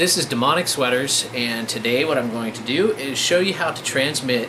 This is Demonic Sweaters, and today what I'm going to do is show you how to transmit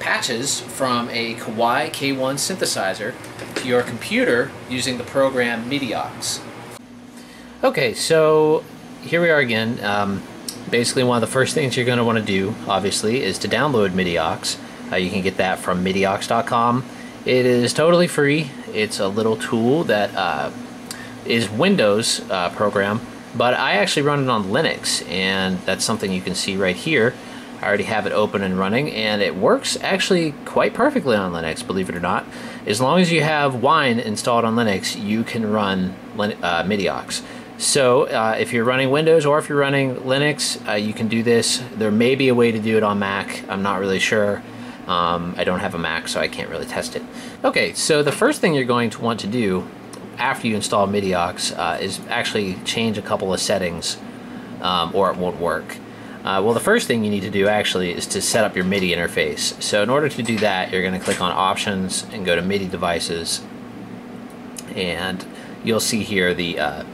patches from a Kawai K1 synthesizer to your computer using the program MIDI-OX. Okay, so here we are again. Um, basically, one of the first things you're going to want to do, obviously, is to download MIDI-OX. Uh, you can get that from MIDIOX.com. It is totally free. It's a little tool that uh, is Windows uh, program but I actually run it on Linux, and that's something you can see right here. I already have it open and running, and it works actually quite perfectly on Linux, believe it or not. As long as you have Wine installed on Linux, you can run uh, MIDI-OX. So uh, if you're running Windows or if you're running Linux, uh, you can do this. There may be a way to do it on Mac. I'm not really sure. Um, I don't have a Mac, so I can't really test it. Okay, so the first thing you're going to want to do after you install MIDI-OX uh, is actually change a couple of settings um, or it won't work. Uh, well, the first thing you need to do actually is to set up your MIDI interface. So in order to do that, you're going to click on Options and go to MIDI Devices. And you'll see here the uh,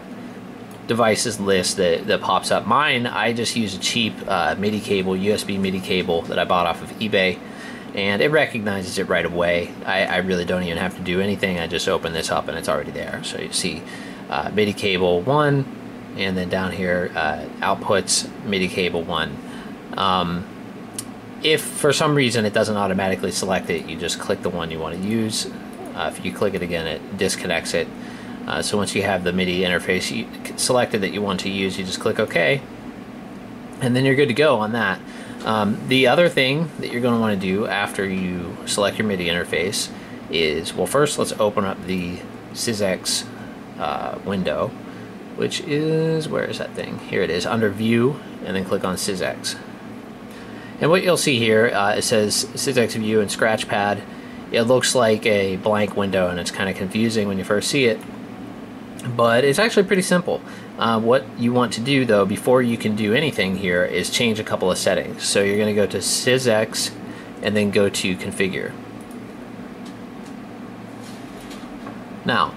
devices list that, that pops up. Mine, I just use a cheap uh, MIDI cable, USB MIDI cable that I bought off of eBay and it recognizes it right away. I, I, really don't even have to do anything. I just open this up and it's already there. So you see uh, MIDI cable 1 and then down here uh, outputs MIDI cable 1. Um, if for some reason it doesn't automatically select it, you just click the one you want to use. Uh, if you click it again, it disconnects it. Uh, so once you have the MIDI interface selected that you want to use, you just click OK. And then you're good to go on that. Um, the other thing that you're going to want to do after you select your MIDI interface is, well, first let's open up the Sysex uh, window, which is, where is that thing? Here it is, under View, and then click on Sysex. And what you'll see here, uh, it says Sysex View and Scratchpad. It looks like a blank window, and it's kind of confusing when you first see it but it's actually pretty simple. Uh, what you want to do though before you can do anything here is change a couple of settings. So you're going to go to Sysex and then go to configure. Now,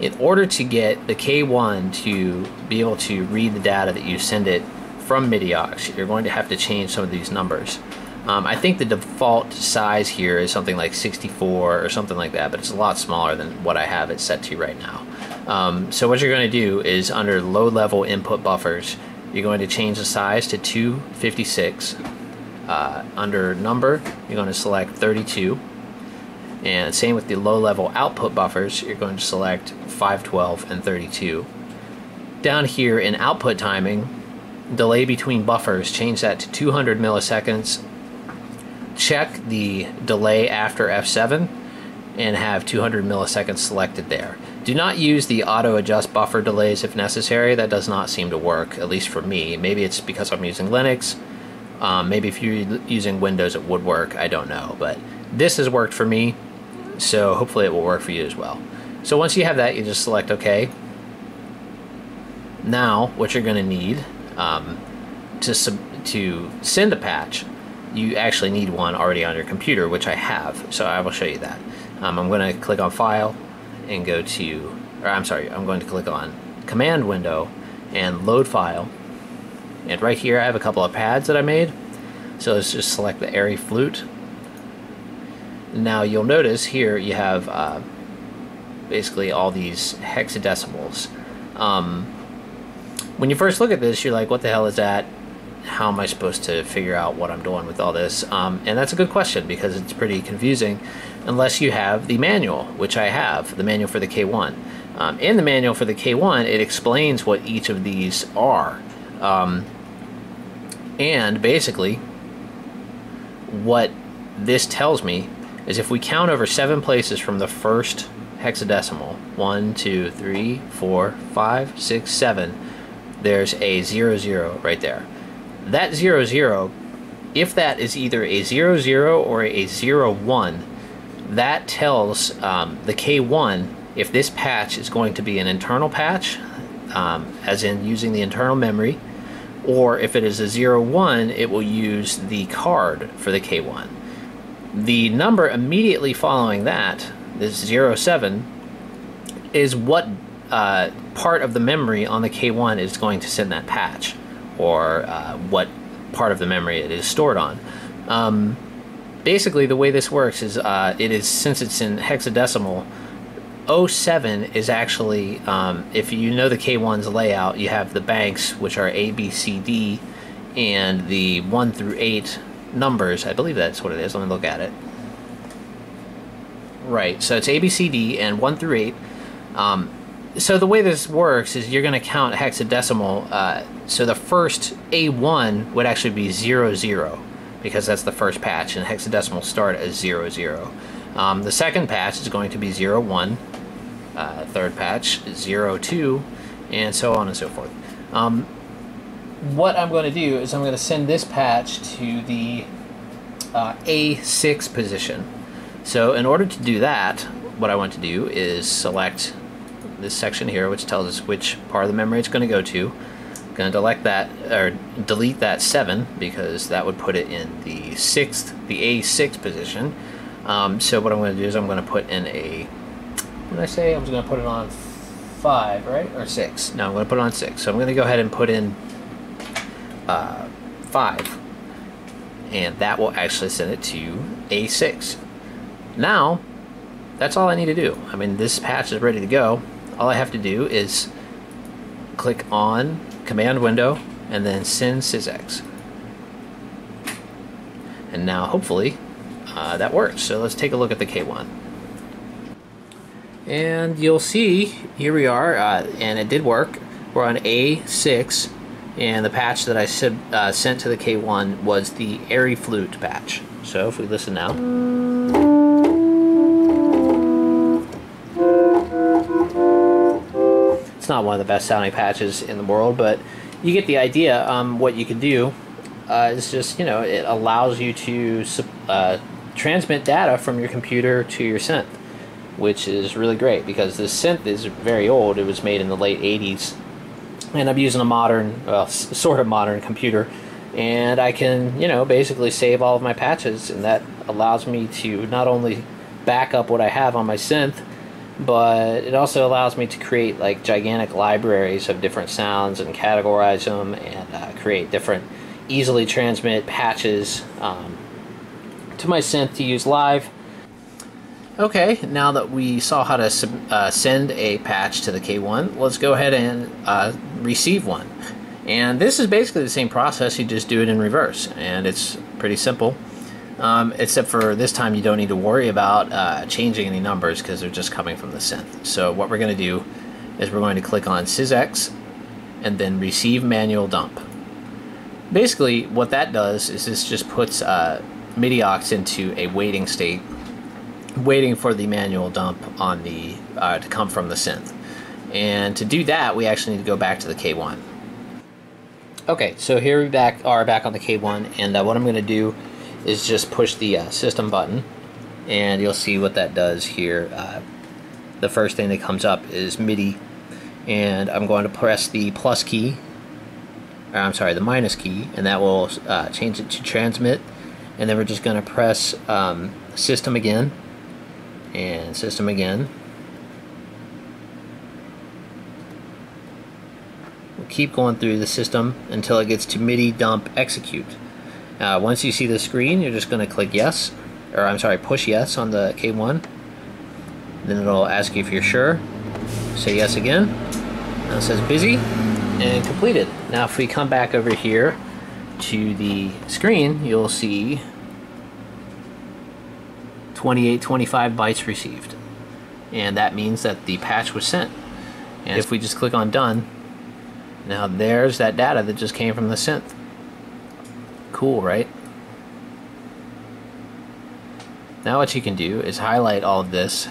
in order to get the K1 to be able to read the data that you send it from MIDI-OX, you're going to have to change some of these numbers. Um, I think the default size here is something like 64 or something like that, but it's a lot smaller than what I have it set to right now. Um, so what you're going to do is under low level input buffers, you're going to change the size to 256. Uh, under number, you're going to select 32. And same with the low level output buffers, you're going to select 512 and 32. Down here in output timing, delay between buffers, change that to 200 milliseconds. Check the delay after F7 and have 200 milliseconds selected there. Do not use the auto adjust buffer delays if necessary. That does not seem to work, at least for me. Maybe it's because I'm using Linux. Um, maybe if you're using Windows it would work. I don't know. But this has worked for me, so hopefully it will work for you as well. So once you have that, you just select OK. Now, what you're going to need um, to, to send a patch, you actually need one already on your computer, which I have. So I will show you that. Um, I'm going to click on File, and go to, or I'm sorry, I'm going to click on command window and load file. And right here I have a couple of pads that I made. So let's just select the airy flute. Now you'll notice here you have uh, basically all these hexadecimals. Um, when you first look at this, you're like, what the hell is that? How am I supposed to figure out what I'm doing with all this? Um, and that's a good question because it's pretty confusing unless you have the manual, which I have, the manual for the K1. Um, in the manual for the K1, it explains what each of these are. Um, and basically, what this tells me is if we count over seven places from the first hexadecimal one, two, three, four, five, six, seven there's a zero zero right there. That zero zero, if that is either a zero zero or a zero one, that tells um, the K1 if this patch is going to be an internal patch, um, as in using the internal memory, or if it is a 0, 01, it will use the card for the K1. The number immediately following that, this 0, 07, is what uh, part of the memory on the K1 is going to send that patch. Or uh, what part of the memory it is stored on. Um, basically, the way this works is uh, it is since it's in hexadecimal. 07 is actually, um, if you know the K1's layout, you have the banks, which are A, B, C, D, and the 1 through 8 numbers. I believe that's what it is. Let me look at it. Right, so it's A, B, C, D, and 1 through 8. Um, so the way this works is you're going to count hexadecimal. Uh, so the first A1 would actually be 00, zero because that's the first patch, and hexadecimal start as 00. zero. Um, the second patch is going to be 01, uh, third patch 02, and so on and so forth. Um, what I'm going to do is I'm going to send this patch to the uh, A6 position. So in order to do that, what I want to do is select this section here, which tells us which part of the memory it's going to go to. I'm going to delete that or delete that seven because that would put it in the sixth, the A6 position. Um, so what I'm going to do is I'm going to put in a. What did I say? I was going to put it on five, right, or six? No, I'm going to put it on six. So I'm going to go ahead and put in uh, five, and that will actually send it to A6. Now, that's all I need to do. I mean, this patch is ready to go. All I have to do is click on command window and then send sysex. And now, hopefully, uh, that works. So let's take a look at the K1. And you'll see, here we are, uh, and it did work. We're on A6, and the patch that I said, uh, sent to the K1 was the Airy Flute patch. So if we listen now. Not one of the best sounding patches in the world, but you get the idea. Um, what you can do uh, is just, you know, it allows you to uh, transmit data from your computer to your synth, which is really great because this synth is very old. It was made in the late 80s, and I'm using a modern, well, sort of modern computer, and I can, you know, basically save all of my patches, and that allows me to not only back up what I have on my synth, but it also allows me to create like gigantic libraries of different sounds and categorize them and uh, create different easily transmit patches um, to my synth to use live. Okay, now that we saw how to uh, send a patch to the K1, let's go ahead and uh, receive one. And this is basically the same process, you just do it in reverse, and it's pretty simple. Um, except for this time you don't need to worry about uh, changing any numbers because they're just coming from the synth. So what we're going to do is we're going to click on sysex and then receive manual dump. Basically what that does is this just puts uh, MIDI-OX into a waiting state, waiting for the manual dump on the uh, to come from the synth. And to do that, we actually need to go back to the K1. Okay, so here we back are back on the K1, and uh, what I'm going to do is just push the uh, system button, and you'll see what that does here. Uh, the first thing that comes up is MIDI, and I'm going to press the plus key. or I'm sorry, the minus key, and that will uh, change it to transmit and then we're just going to press um, system again and system again we'll keep going through the system until it gets to MIDI dump execute uh, once you see the screen you're just going to click yes or I'm sorry push yes on the K1 then it'll ask you if you're sure say yes again now it says busy and completed now if we come back over here to the screen, you'll see 2825 bytes received. And that means that the patch was sent. And if we just click on done, now there's that data that just came from the synth. Cool, right? Now what you can do is highlight all of this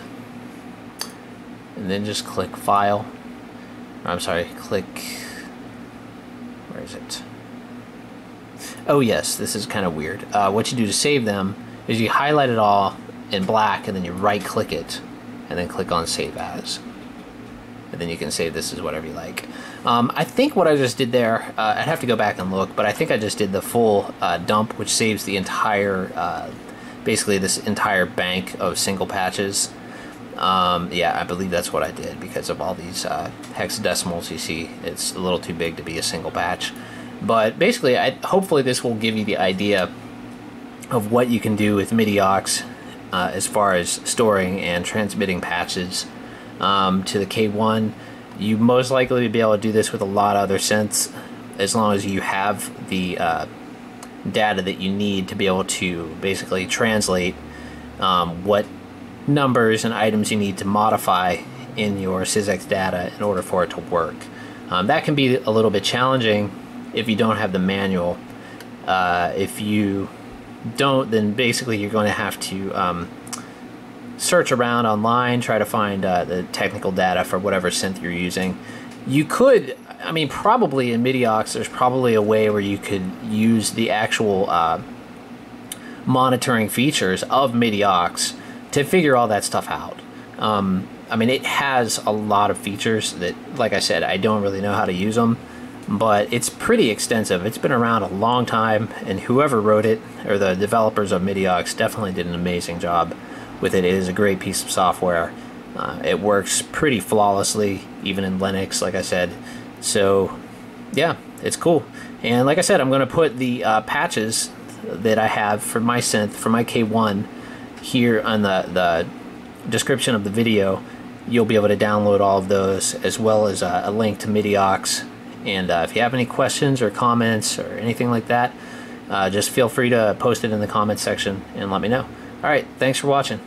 and then just click file. I'm sorry, click where is it? Oh yes, this is kind of weird. Uh, what you do to save them is you highlight it all in black and then you right click it and then click on save as. And then you can save this as whatever you like. Um, I think what I just did there, uh, I'd have to go back and look, but I think I just did the full uh, dump, which saves the entire, uh, basically this entire bank of single patches. Um, yeah, I believe that's what I did because of all these uh, hexadecimals you see. It's a little too big to be a single patch. But basically, I, hopefully this will give you the idea of what you can do with MIDI-OX uh, as far as storing and transmitting patches um, to the K1. You most likely to be able to do this with a lot of other synths as long as you have the uh, data that you need to be able to basically translate um, what numbers and items you need to modify in your Sysex data in order for it to work. Um, that can be a little bit challenging if you don't have the manual. Uh, if you don't, then basically you're going to have to um, search around online, try to find uh, the technical data for whatever synth you're using. You could, I mean, probably in MIDI-OX, there's probably a way where you could use the actual uh, monitoring features of MIDI-OX to figure all that stuff out. Um, I mean, it has a lot of features that, like I said, I don't really know how to use them, but it's pretty extensive. It's been around a long time, and whoever wrote it, or the developers of MIDI-OX, definitely did an amazing job with it. It is a great piece of software. Uh, it works pretty flawlessly, even in Linux, like I said. So, yeah, it's cool. And like I said, I'm going to put the uh, patches that I have for my synth, for my K1, here on the, the description of the video. You'll be able to download all of those, as well as uh, a link to MIDI-OX. And uh, if you have any questions or comments or anything like that, uh, just feel free to post it in the comments section and let me know. All right, thanks for watching.